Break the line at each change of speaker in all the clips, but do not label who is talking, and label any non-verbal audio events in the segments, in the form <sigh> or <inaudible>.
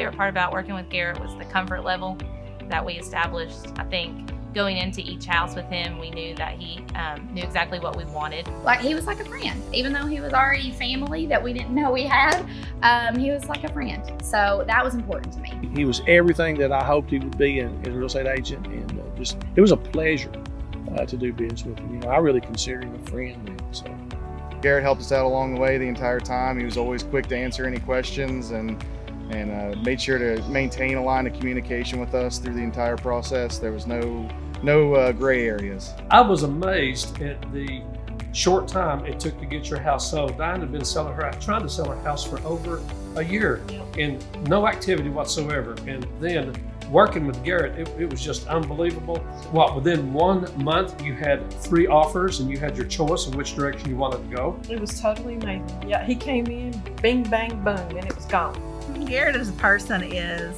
our favorite part about working with Garrett was the comfort level that we established. I think going into each house with him, we knew that he um, knew exactly what we wanted.
Like he was like a friend, even though he was already family that we didn't know we had. Um, he was like a friend, so that was important to me.
He was everything that I hoped he would be as a real estate agent, and uh, just it was a pleasure uh, to do business with him. You know, I really consider him a friend. Man, so.
Garrett helped us out along the way the entire time. He was always quick to answer any questions and and uh, made sure to maintain a line of communication with us through the entire process. There was no no uh, gray areas.
I was amazed at the short time it took to get your house sold. Diane had been selling her, trying to sell her house for over a year and no activity whatsoever. And then working with Garrett, it, it, was just unbelievable. What, within one month, you had three offers and you had your choice in which direction you wanted to go?
It was totally amazing. Yeah, he came in, bing, bang, boom, and it was gone.
Garrett as a person is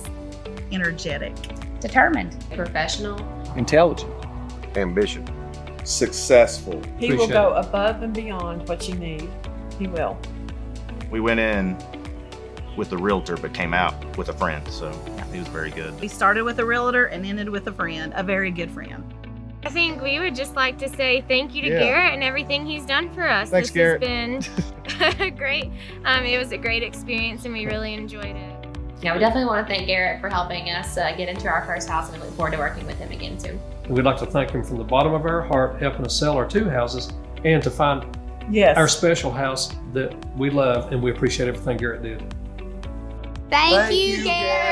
energetic,
determined,
professional,
intelligent,
ambition,
successful.
He Appreciate will go it. above and beyond what you need. He will.
We went in with a realtor but came out with a friend, so he was very good.
We started with a realtor and ended with a friend, a very good friend.
I think we would just like to say thank you to yeah. Garrett and everything he's done for us.
Thanks,
this
Garrett.
has been <laughs> <laughs> great. Um, it was a great experience and we really enjoyed it.
Yeah, we definitely want to thank Garrett for helping us uh, get into our first house and we look forward to working with him again soon.
We'd like to thank him from the bottom of our heart, helping us sell our two houses and to find
yes.
our special house that we love and we appreciate everything Garrett did.
Thank, thank you, Garrett. Garrett.